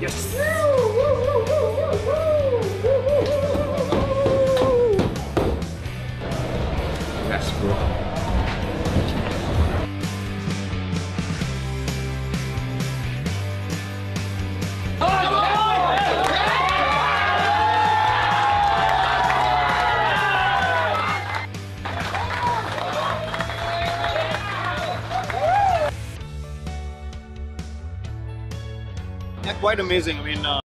Yes. That's cool. Quite amazing. I mean, uh,